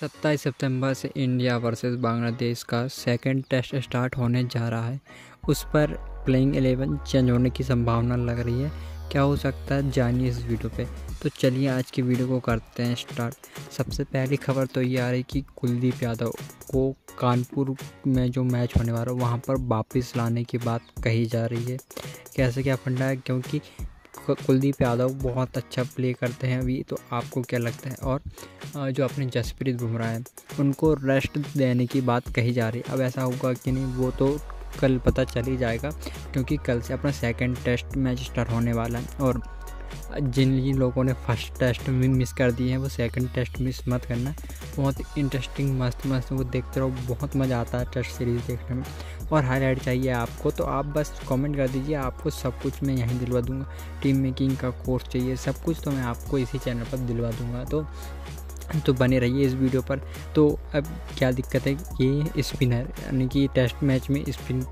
सत्ताईस सितंबर से India versus Bangladesh का सेकंड टेस्ट स्टार्ट होने जा रहा है। उस पर प्लेइंग एलेवन चेंज होने की संभावना लग रही है। क्या हो सकता है? जानिए इस वीडियो पे। तो चलिए आज की वीडियो को करते हैं स्टार्ट सबसे पहली खबर तो ये आ रही कि कुलदीप यादव को कानपुर में जो मैच होने वाला है, वहाँ पर वापस लाने की बात कही जा रही है। कैसे क्या फंडा है? क्योंकि कुलदीप यादव बहुत अच्छा प्ले करते हैं अभी तो आपको क्या लगता है? और जो अपने जसप्रीत बुमराह हैं, उनको रेस्ट देने की बात कही जा रही है। अब ऐसा होगा कि नहीं, वो तो कल पता चल ही जाएगा, क्योंकि कल से अपना सेकंड टेस्ट मैच स्टार्ट होने वाला है। और जिन जिन लोगों ने फ़र्स्ट टेस्ट में मिस कर दिए हैं, वो सेकंड टेस्ट मिस मत करना। बहुत इंटरेस्टिंग मस्त मस्त, वो देखते रहो, बहुत मज़ा आता है टेस्ट सीरीज़ देखने में। और हाईलाइट चाहिए आपको तो आप बस कमेंट कर दीजिए, आपको सब कुछ मैं यहीं दिलवा दूँगा। टीम मेकिंग का कोर्स चाहिए, सब कुछ तो मैं आपको इसी चैनल पर दिलवा दूँगा तो तो बने रहिए इस वीडियो पर। तो अब क्या दिक्कत है, ये स्पिनर, यानी कि टेस्ट मैच में स्पिन,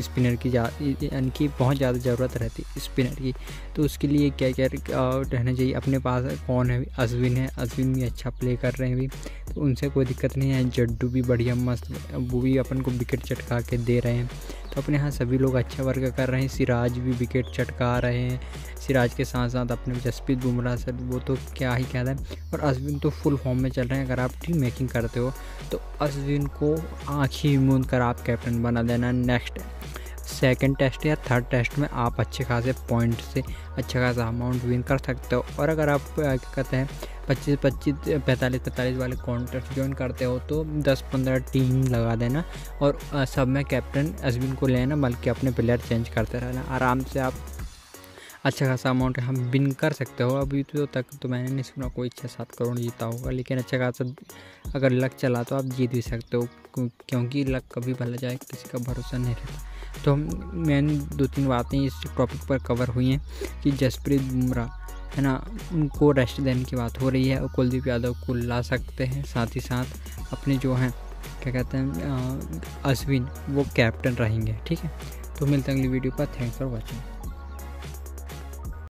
स्पिनर की यानी कि बहुत ज़्यादा ज़रूरत रहती है स्पिनर की। तो उसके लिए क्या क्या रहना चाहिए? अपने पास कौन है? अश्विन है। अश्विन भी अच्छा प्ले कर रहे हैं अभी। उनसे कोई दिक्कत नहीं है। जड्डू भी बढ़िया, मस्त, वो भी अपन को विकेट चटका के दे रहे हैं। तो अपने यहाँ सभी लोग अच्छा वर्क कर रहे हैं। सिराज भी विकेट चटका रहे हैं। सिराज के साथ साथ अपने जसप्रीत बुमराह सर, वो तो क्या ही कहता है। और अश्विन तो फुल फॉर्म में चल रहे हैं। अगर आप टीम मेकिंग करते हो तो अश्विन को आँखी मूंद कर आप कैप्टन बना देना। नेक्स्ट सेकंड टेस्ट या थर्ड टेस्ट में आप अच्छे खासे पॉइंट से अच्छा खासा अमाउंट विन कर सकते हो। और अगर आप क्या कहते हैं, पच्चीस पच्चीस, पैंतालीस पैंतालीस वाले कॉन्टेस्ट ज्वाइन करते हो तो दस, पंद्रह टीम लगा देना और सब में कैप्टन अश्विन को लेना, बल्कि अपने प्लेयर चेंज करते रहना। आराम से आप अच्छा खासा अमाउंट हम विन कर सकते हो। अभी तो तक तो मैंने नहीं सुना कोई छः सात करोड़ जीता होगा, लेकिन अच्छा खासा अगर लक चला तो आप जीत भी सकते हो क्योंकि लक कभी भला जाए, किसी का भरोसा नहीं रहता। तो हम, मैंने दो तीन बातें इस टॉपिक पर कवर हुई हैं कि जसप्रीत बुमराह, है ना, उनको रेस्ट देने की बात हो रही है, और कुलदीप यादव को ला सकते हैं, साथ ही साथ अपने जो हैं, क्या कहते हैं अश्विन, वो कैप्टन रहेंगे, ठीक है? तो मिलते हैं अगली वीडियो पर थैंक्स फॉर वॉचिंग